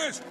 português.